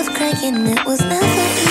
was cracking, it was never easy.